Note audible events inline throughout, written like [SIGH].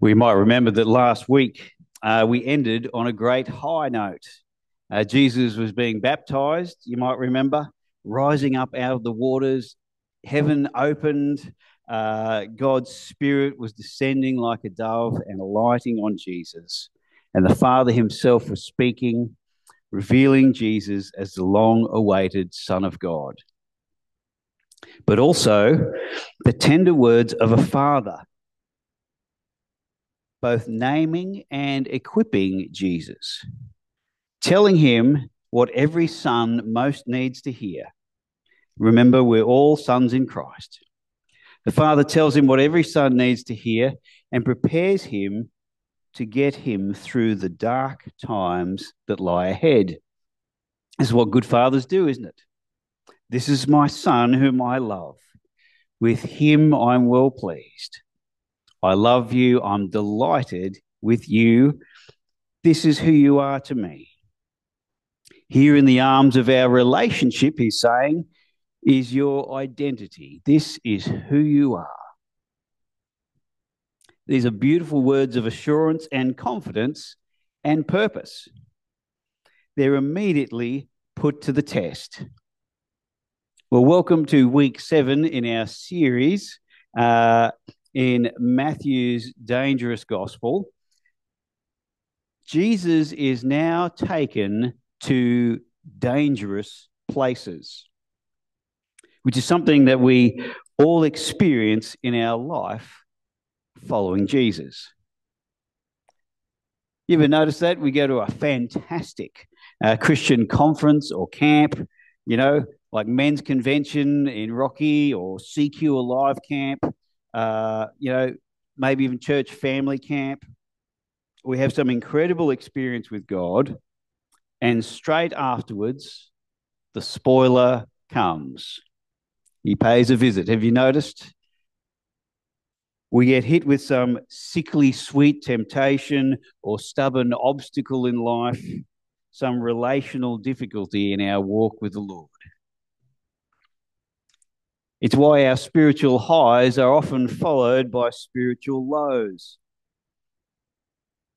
We might remember that last week uh, we ended on a great high note. Uh, Jesus was being baptized, you might remember, rising up out of the waters, heaven opened, uh, God's Spirit was descending like a dove and alighting on Jesus. And the Father himself was speaking, revealing Jesus as the long awaited Son of God. But also the tender words of a father both naming and equipping Jesus, telling him what every son most needs to hear. Remember, we're all sons in Christ. The Father tells him what every son needs to hear and prepares him to get him through the dark times that lie ahead. This is what good fathers do, isn't it? This is my son whom I love. With him I'm well pleased. I love you. I'm delighted with you. This is who you are to me. Here in the arms of our relationship, he's saying, is your identity. This is who you are. These are beautiful words of assurance and confidence and purpose. They're immediately put to the test. Well, welcome to week seven in our series. Uh, in Matthew's dangerous gospel, Jesus is now taken to dangerous places, which is something that we all experience in our life following Jesus. You ever notice that? We go to a fantastic uh, Christian conference or camp, you know, like men's convention in Rocky or CQ Alive camp, uh, you know, maybe even church family camp. We have some incredible experience with God, and straight afterwards, the spoiler comes. He pays a visit. Have you noticed? We get hit with some sickly sweet temptation or stubborn obstacle in life, some relational difficulty in our walk with the Lord. It's why our spiritual highs are often followed by spiritual lows.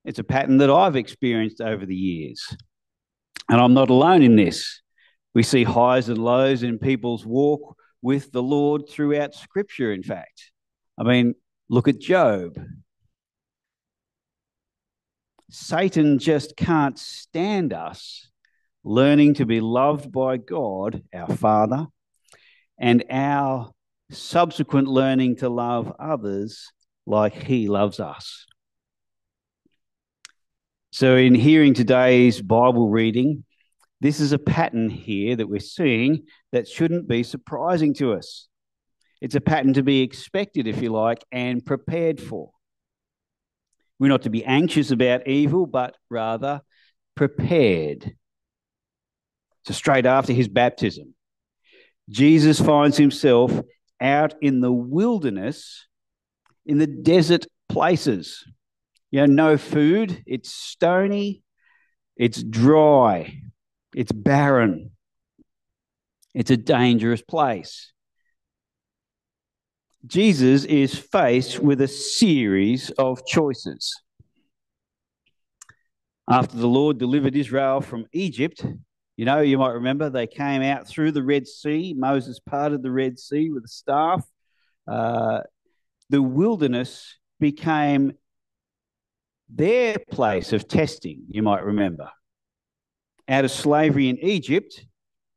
It's a pattern that I've experienced over the years. And I'm not alone in this. We see highs and lows in people's walk with the Lord throughout Scripture, in fact. I mean, look at Job. Satan just can't stand us learning to be loved by God, our Father, and our subsequent learning to love others like He loves us. So, in hearing today's Bible reading, this is a pattern here that we're seeing that shouldn't be surprising to us. It's a pattern to be expected, if you like, and prepared for. We're not to be anxious about evil, but rather prepared. So, straight after his baptism, Jesus finds himself out in the wilderness, in the desert places. You know, no food, it's stony, it's dry, it's barren, it's a dangerous place. Jesus is faced with a series of choices. After the Lord delivered Israel from Egypt, you know, you might remember they came out through the Red Sea. Moses parted the Red Sea with a staff. Uh, the wilderness became their place of testing, you might remember. Out of slavery in Egypt,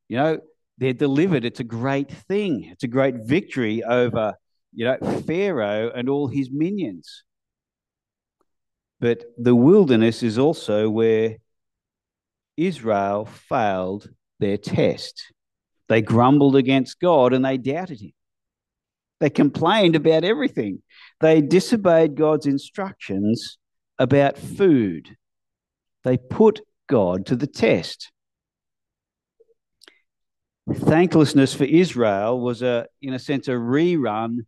you know, they're delivered. It's a great thing. It's a great victory over, you know, Pharaoh and all his minions. But the wilderness is also where Israel failed their test. They grumbled against God and they doubted him. They complained about everything. They disobeyed God's instructions about food. They put God to the test. Thanklessness for Israel was a, in a sense, a rerun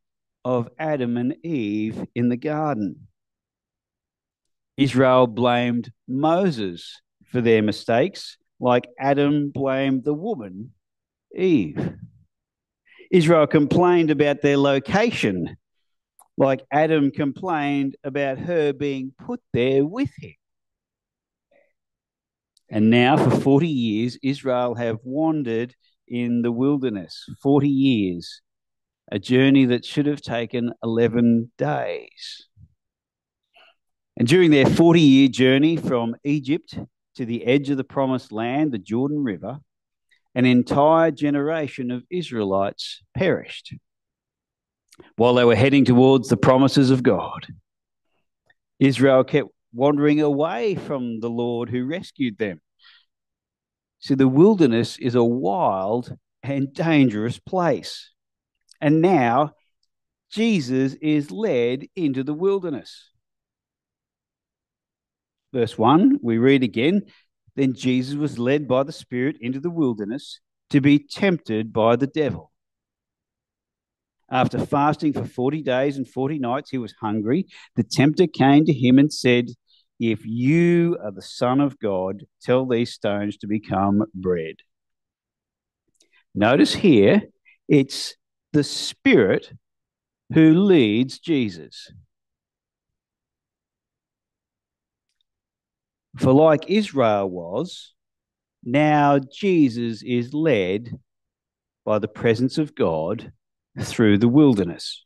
of Adam and Eve in the garden. Israel blamed Moses for their mistakes, like Adam blamed the woman, Eve. Israel complained about their location. like Adam complained about her being put there with him. And now, for 40 years, Israel have wandered in the wilderness. 40 years, a journey that should have taken 11 days. And during their 40 year journey from Egypt to the edge of the promised land, the Jordan River, an entire generation of Israelites perished while they were heading towards the promises of God. Israel kept wandering away from the Lord who rescued them. So the wilderness is a wild and dangerous place. And now Jesus is led into the wilderness. Verse 1, we read again Then Jesus was led by the Spirit into the wilderness to be tempted by the devil. After fasting for 40 days and 40 nights, he was hungry. The tempter came to him and said, If you are the Son of God, tell these stones to become bread. Notice here, it's the Spirit who leads Jesus. For like Israel was, now Jesus is led by the presence of God through the wilderness.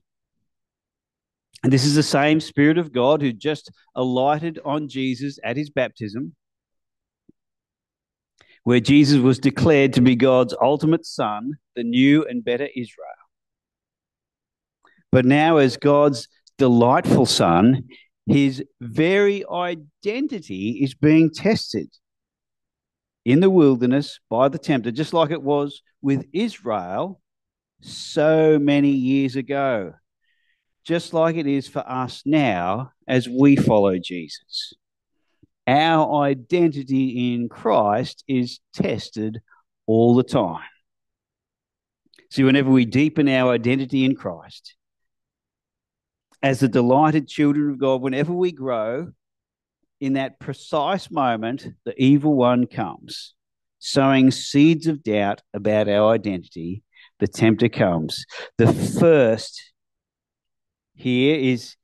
And this is the same Spirit of God who just alighted on Jesus at his baptism, where Jesus was declared to be God's ultimate Son, the new and better Israel. But now, as God's delightful Son, his very identity is being tested in the wilderness by the tempter, just like it was with Israel so many years ago, just like it is for us now as we follow Jesus. Our identity in Christ is tested all the time. See, whenever we deepen our identity in Christ, as the delighted children of God, whenever we grow, in that precise moment, the evil one comes, sowing seeds of doubt about our identity the tempter comes. The first here is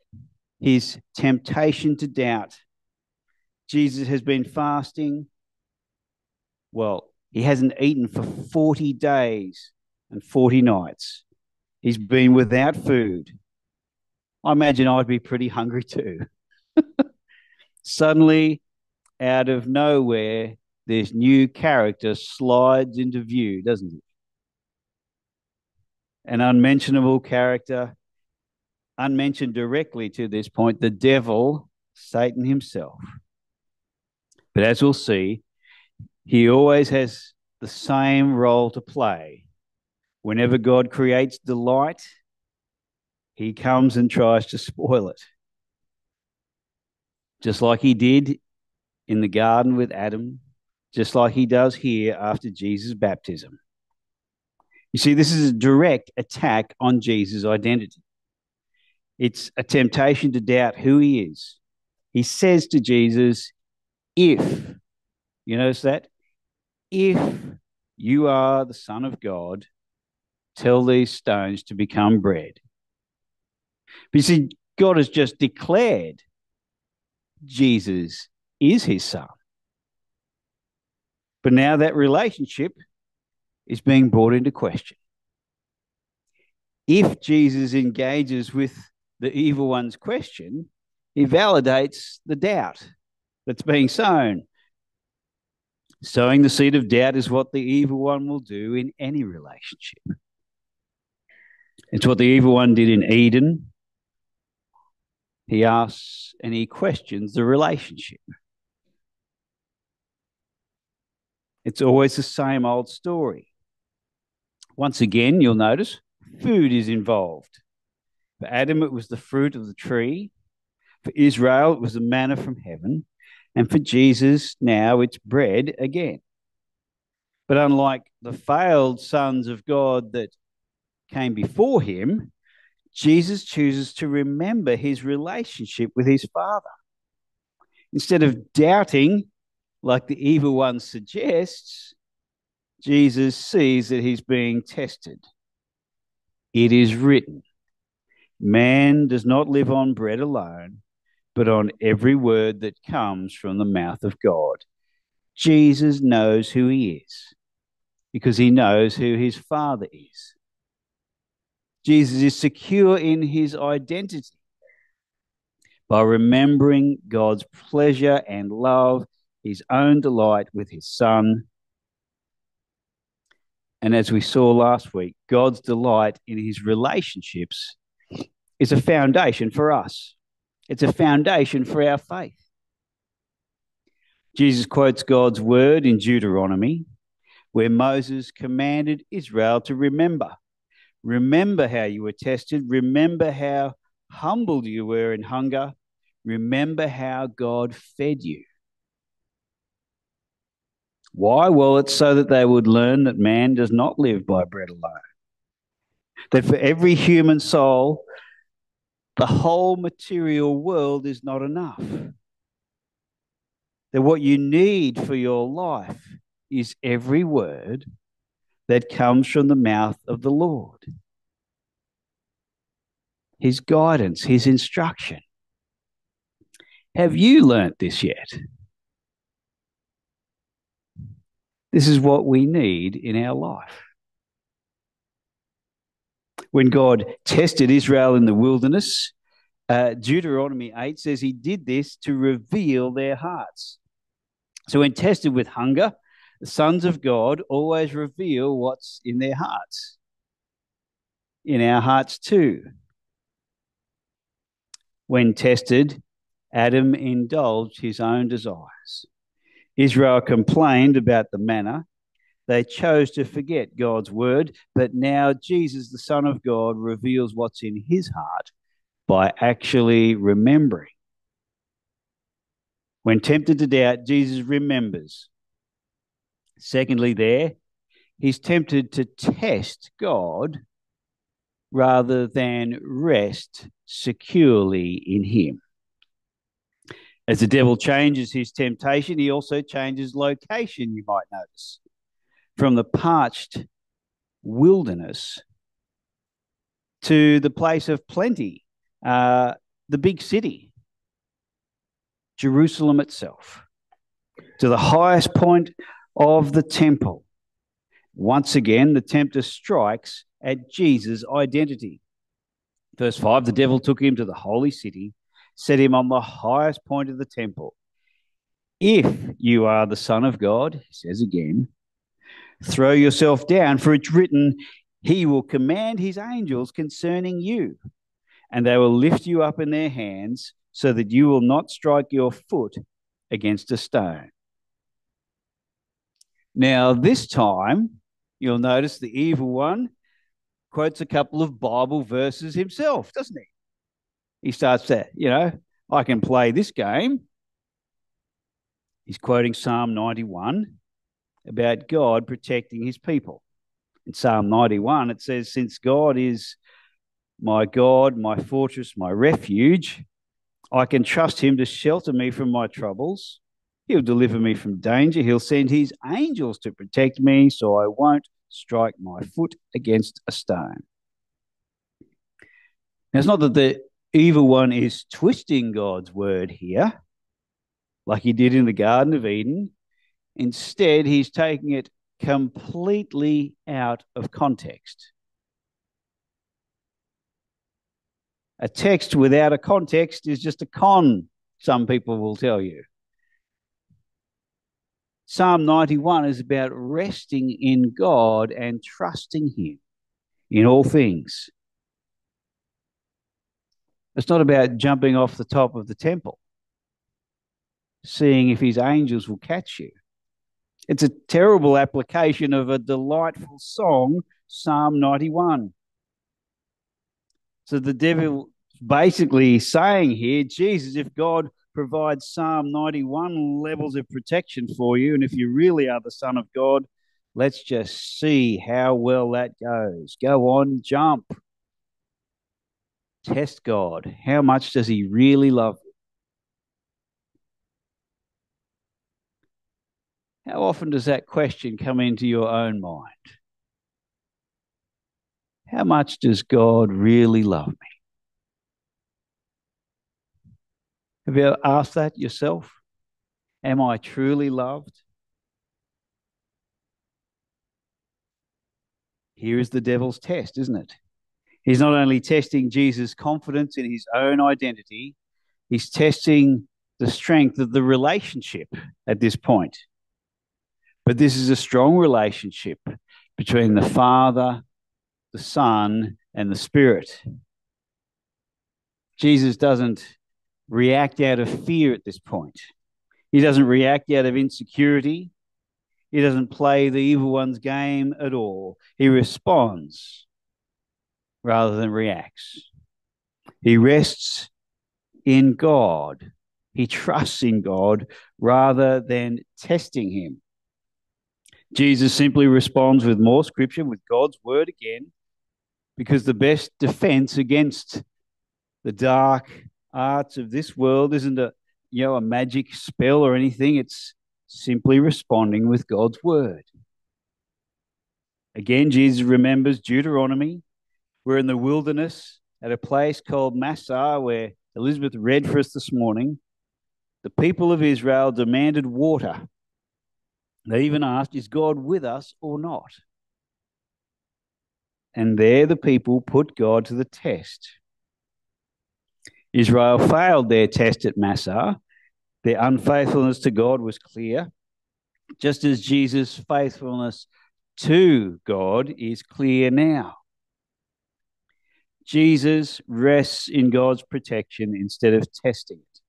his temptation to doubt. Jesus has been fasting. Well, he hasn't eaten for 40 days and 40 nights. He's been without food. I imagine I'd be pretty hungry too. [LAUGHS] Suddenly, out of nowhere, this new character slides into view, doesn't it? an unmentionable character, unmentioned directly to this point, the devil, Satan himself. But as we'll see, he always has the same role to play. Whenever God creates delight, he comes and tries to spoil it. Just like he did in the garden with Adam, just like he does here after Jesus' baptism. You see, this is a direct attack on Jesus' identity. It's a temptation to doubt who he is. He says to Jesus, If, you notice that? If you are the Son of God, tell these stones to become bread. But you see, God has just declared Jesus is his Son. But now that relationship is being brought into question. If Jesus engages with the evil one's question, he validates the doubt that's being sown. Sowing the seed of doubt is what the evil one will do in any relationship. It's what the evil one did in Eden. He asks and he questions the relationship. It's always the same old story. Once again, you'll notice food is involved. For Adam, it was the fruit of the tree. For Israel, it was the manna from heaven. And for Jesus, now it's bread again. But unlike the failed sons of God that came before him, Jesus chooses to remember his relationship with his Father. Instead of doubting, like the evil one suggests, Jesus sees that he's being tested. It is written, Man does not live on bread alone, but on every word that comes from the mouth of God. Jesus knows who he is because he knows who his Father is. Jesus is secure in his identity by remembering God's pleasure and love, his own delight with his Son. And as we saw last week, God's delight in his relationships is a foundation for us. It's a foundation for our faith. Jesus quotes God's word in Deuteronomy, where Moses commanded Israel to remember. Remember how you were tested. Remember how humbled you were in hunger. Remember how God fed you. Why? Well, it's so that they would learn that man does not live by bread alone. That for every human soul, the whole material world is not enough. That what you need for your life is every word that comes from the mouth of the Lord. His guidance, his instruction. Have you learnt this yet? This is what we need in our life when God tested Israel in the wilderness, uh, Deuteronomy 8 says he did this to reveal their hearts. So, when tested with hunger, the sons of God always reveal what's in their hearts, in our hearts too. When tested, Adam indulged his own desires. Israel complained about the manna they chose to forget God's word, but now Jesus, the Son of God, reveals what's in his heart by actually remembering. When tempted to doubt, Jesus remembers. Secondly, there, he's tempted to test God rather than rest securely in him. As the devil changes his temptation, he also changes location, you might notice from the parched wilderness to the place of plenty, uh, the big city, Jerusalem itself, to the highest point of the temple. Once again, the tempter strikes at Jesus' identity. Verse 5 the devil took him to the holy city, set him on the highest point of the temple. If you are the Son of God, he says again, Throw yourself down, for it's written, He will command His angels concerning you, and they will lift you up in their hands so that you will not strike your foot against a stone. Now, this time, you'll notice the evil one quotes a couple of Bible verses himself, doesn't he? He starts to, you know, I can play this game. He's quoting Psalm 91 about God protecting his people. In Psalm 91, it says, Since God is my God, my fortress, my refuge, I can trust him to shelter me from my troubles. He'll deliver me from danger. He'll send his angels to protect me so I won't strike my foot against a stone. Now, it's not that the evil one is twisting God's word here, like he did in the Garden of Eden. Instead, he's taking it completely out of context. A text without a context is just a con, some people will tell you. Psalm 91 is about resting in God and trusting Him in all things. It's not about jumping off the top of the temple, seeing if His angels will catch you. It's a terrible application of a delightful song, Psalm 91. So the devil basically saying here, Jesus, if God provides Psalm 91 levels of protection for you, and if you really are the Son of God, let's just see how well that goes. Go on, jump. Test God. How much does He really love you? How often does that question come into your own mind? How much does God really love me? Have you ever asked that yourself? Am I truly loved? Here is the devil's test, isn't it? He's not only testing Jesus' confidence in his own identity, he's testing the strength of the relationship at this point. But this is a strong relationship between the Father, the Son, and the Spirit. Jesus doesn't react out of fear at this point. He doesn't react out of insecurity. He doesn't play the evil one's game at all. He responds rather than reacts. He rests in God. He trusts in God rather than testing him. Jesus simply responds with more scripture, with God's word again, because the best defense against the dark arts of this world isn't a you know a magic spell or anything. It's simply responding with God's word. Again, Jesus remembers Deuteronomy. We're in the wilderness at a place called Massah, where Elizabeth read for us this morning. The people of Israel demanded water. They even asked, Is God with us or not? And there the people put God to the test. Israel failed their test at Massah. Their unfaithfulness to God was clear, just as Jesus' faithfulness to God is clear now. Jesus rests in God's protection instead of testing it.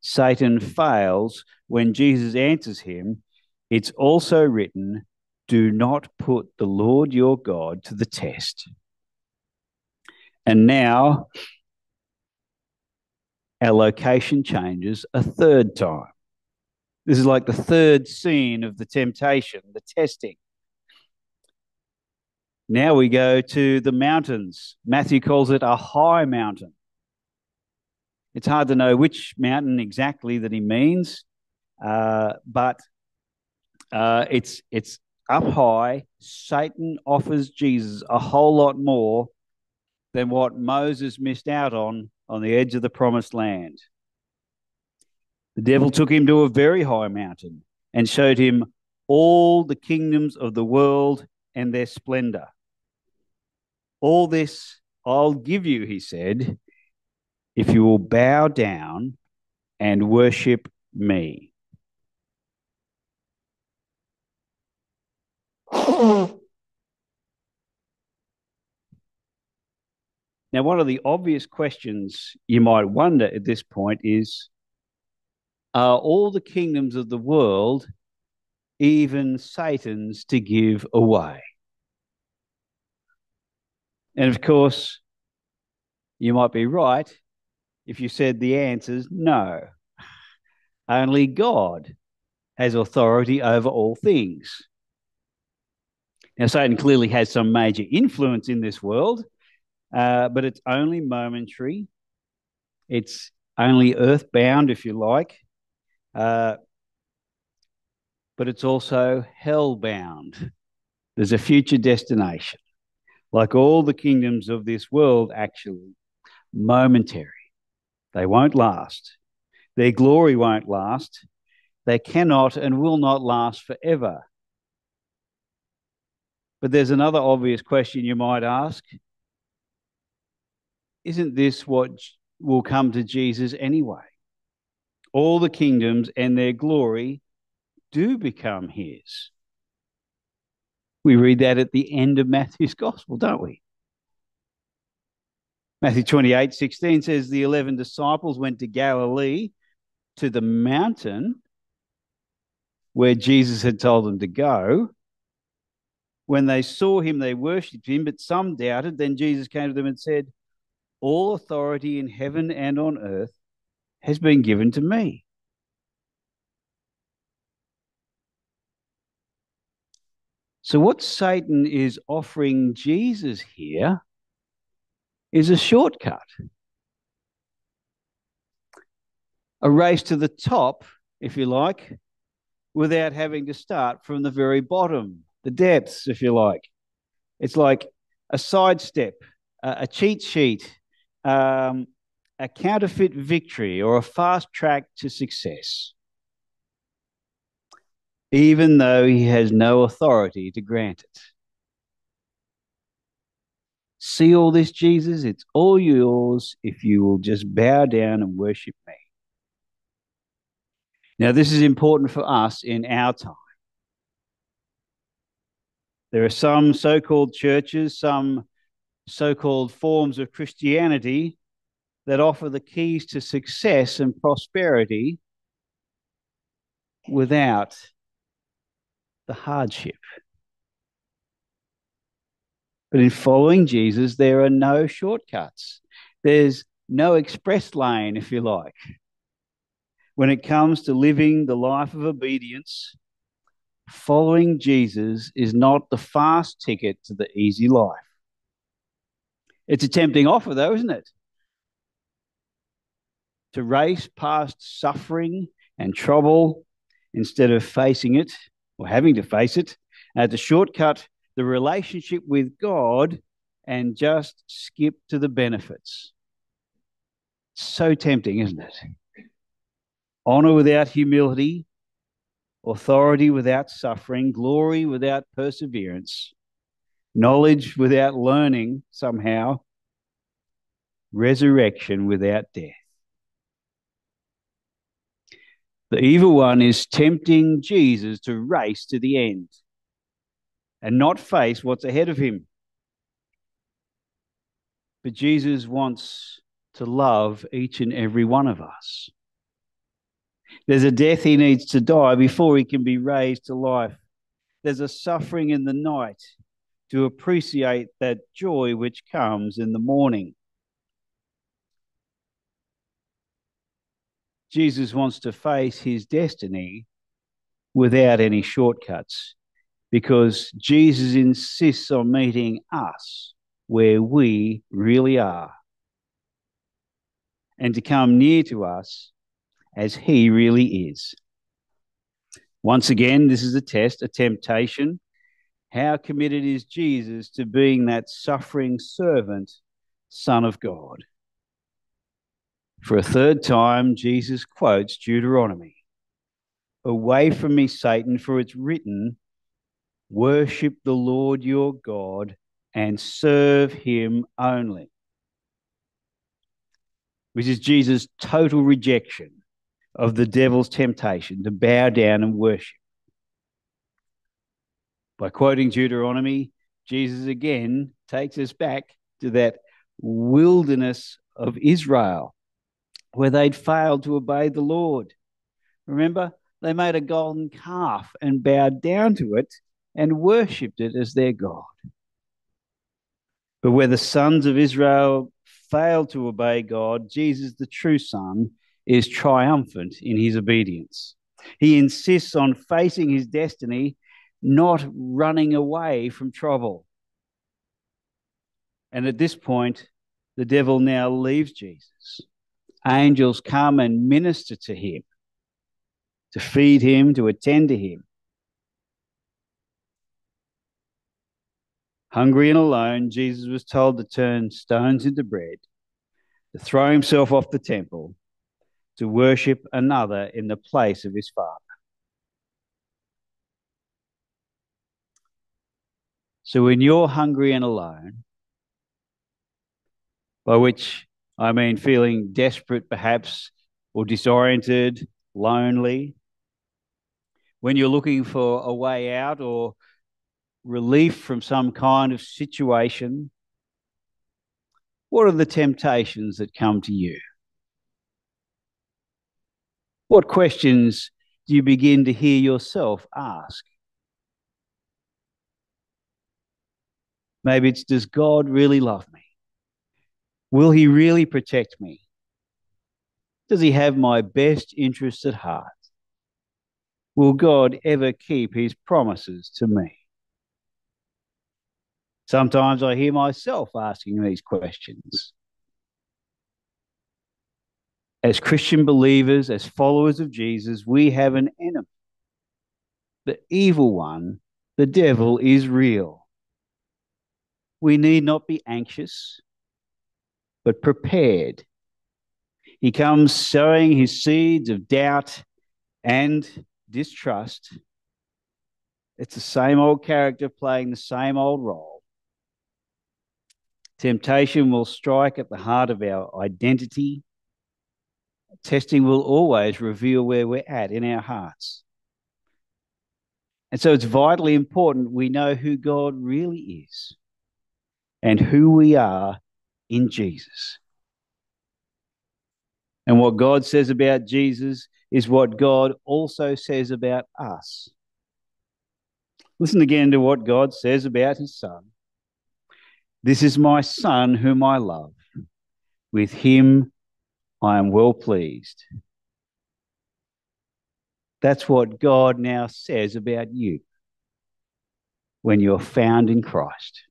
Satan fails when Jesus answers him. It's also written, Do not put the Lord your God to the test. And now our location changes a third time. This is like the third scene of the temptation, the testing. Now we go to the mountains. Matthew calls it a high mountain. It's hard to know which mountain exactly that he means, uh, but uh, it's it's up high. Satan offers Jesus a whole lot more than what Moses missed out on on the edge of the promised land. The devil took him to a very high mountain and showed him all the kingdoms of the world and their splendor. All this I'll give you, he said, if you will bow down and worship me. [LAUGHS] Now, one of the obvious questions you might wonder at this point is Are all the kingdoms of the world even Satan's to give away? And of course, you might be right if you said the answer is no. [SIGHS] Only God has authority over all things. Now, Satan clearly has some major influence in this world, uh, but it's only momentary. It's only earthbound, if you like, uh, but it's also hellbound. There's a future destination. Like all the kingdoms of this world, actually, momentary. They won't last. Their glory won't last. They cannot and will not last forever. But there's another obvious question you might ask isn't this what will come to Jesus anyway? All the kingdoms and their glory do become his. We read that at the end of Matthew's [LAUGHS] gospel, don't we? Matthew 28 16 says, The 11 disciples went to Galilee to the mountain where Jesus had told them to go. When they saw him, they worshipped him, but some doubted. Then Jesus came to them and said, all authority in heaven and on earth has been given to me. So, what Satan is offering Jesus here is a shortcut, a race to the top, if you like, without having to start from the very bottom, the depths, if you like. It's like a sidestep, a cheat sheet um, a counterfeit victory or a fast track to success, even though he has no authority to grant it. See all this, Jesus? It's all yours if you will just bow down and worship me. Now, this is important for us in our time. There are some so called churches, some so called forms of Christianity that offer the keys to success and prosperity without the hardship. But in following Jesus, there are no shortcuts. There's no express lane, if you like. When it comes to living the life of obedience, following Jesus is not the fast ticket to the easy life. It's a tempting offer, though, isn't it? to race past suffering and trouble instead of facing it or having to face it, and to shortcut the relationship with God and just skip to the benefits. So tempting, isn't it? Honor without humility, authority without suffering, glory without perseverance, knowledge without learning somehow, resurrection without death. The evil one is tempting Jesus to race to the end and not face what's ahead of him. But Jesus wants to love each and every one of us. There's a death he needs to die before he can be raised to life. There's a suffering in the night to appreciate that joy which comes in the morning. Jesus wants to face his destiny without any shortcuts because Jesus insists on meeting us where we really are and to come near to us as he really is. Once again, this is a test, a temptation. How committed is Jesus to being that suffering servant, Son of God? For a third time, Jesus quotes Deuteronomy Away from me, Satan, for it's written, Worship the Lord your God and serve him only. Which is Jesus' total rejection of the devil's temptation to bow down and worship. By quoting Deuteronomy, Jesus again takes us back to that wilderness of Israel where they'd failed to obey the Lord. Remember, they made a golden calf and bowed down to it and worshipped it as their God. But where the sons of Israel failed to obey God, Jesus, the true Son, is triumphant in his obedience. He insists on facing his destiny, not running away from trouble. And at this point, the devil now leaves Jesus angels come and minister to him, to feed him, to attend to him. Hungry and alone, Jesus was told to turn stones into bread, to throw himself off the temple, to worship another in the place of his Father. So when you're hungry and alone, by which I mean, feeling desperate, perhaps, or disoriented, lonely. When you're looking for a way out or relief from some kind of situation, what are the temptations that come to you? What questions do you begin to hear yourself ask? Maybe it's Does God really love me? Will he really protect me? Does he have my best interests at heart? Will God ever keep his promises to me? Sometimes I hear myself asking these questions. As Christian believers, as followers of Jesus, we have an enemy. The evil one, the devil, is real. We need not be anxious but prepared He comes sowing his seeds of doubt and distrust. It's the same old character playing the same old role. Temptation will strike at the heart of our identity. Testing will always reveal where we're at in our hearts. And so it's vitally important we know who God really is and who we are in Jesus. And what God says about Jesus is what God also says about us. Listen again to what God says about his son. This is my son whom I love. With him I am well pleased. That's what God now says about you when you're found in Christ.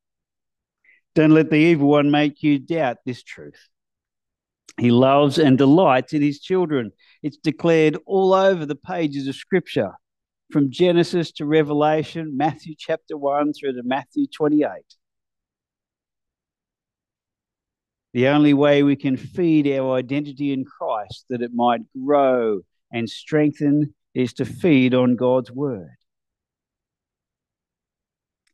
Don't let the evil one make you doubt this truth. He loves and delights in his children. It's declared all over the pages of Scripture, from Genesis to Revelation, Matthew chapter 1 through to Matthew 28. The only way we can feed our identity in Christ that it might grow and strengthen is to feed on God's word.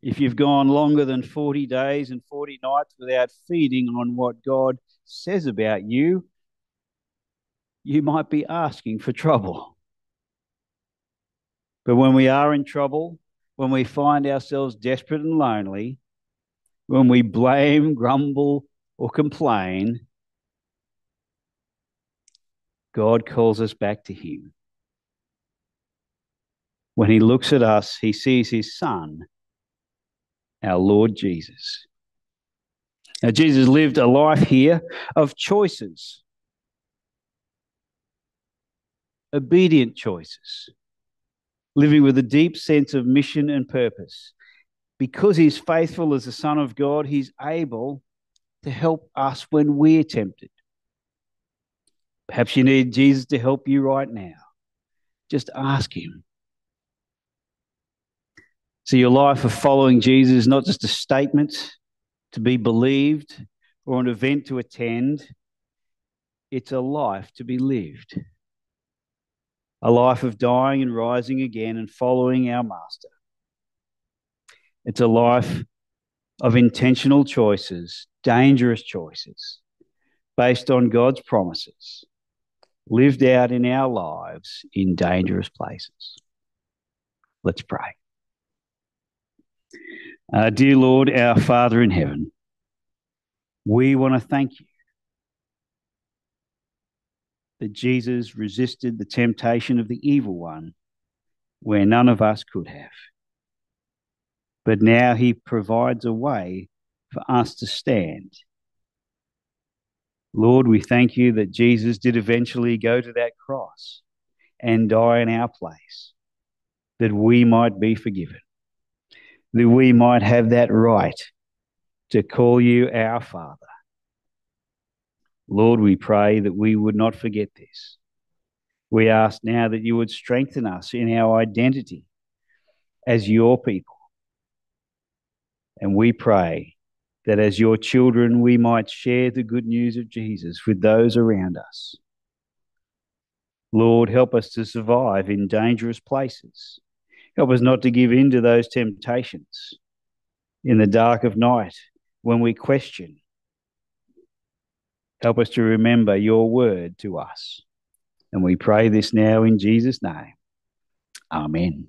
If you've gone longer than 40 days and 40 nights without feeding on what God says about you, you might be asking for trouble. But when we are in trouble, when we find ourselves desperate and lonely, when we blame, grumble, or complain, God calls us back to Him. When He looks at us, He sees His Son our Lord Jesus. Now, Jesus lived a life here of choices, obedient choices, living with a deep sense of mission and purpose. Because he's faithful as the Son of God, he's able to help us when we're tempted. Perhaps you need Jesus to help you right now. Just ask him. So your life of following Jesus is not just a statement to be believed or an event to attend, it's a life to be lived. A life of dying and rising again and following our Master. It's a life of intentional choices, dangerous choices, based on God's promises, lived out in our lives in dangerous places. Let's pray. Uh, dear Lord, our Father in heaven, we want to thank you that Jesus resisted the temptation of the evil one where none of us could have. But now he provides a way for us to stand. Lord, we thank you that Jesus did eventually go to that cross and die in our place, that we might be forgiven that we might have that right to call you our Father. Lord, we pray that we would not forget this. We ask now that you would strengthen us in our identity as your people. And we pray that as your children, we might share the good news of Jesus with those around us. Lord, help us to survive in dangerous places Help us not to give in to those temptations in the dark of night when we question. Help us to remember your word to us. And we pray this now in Jesus' name. Amen.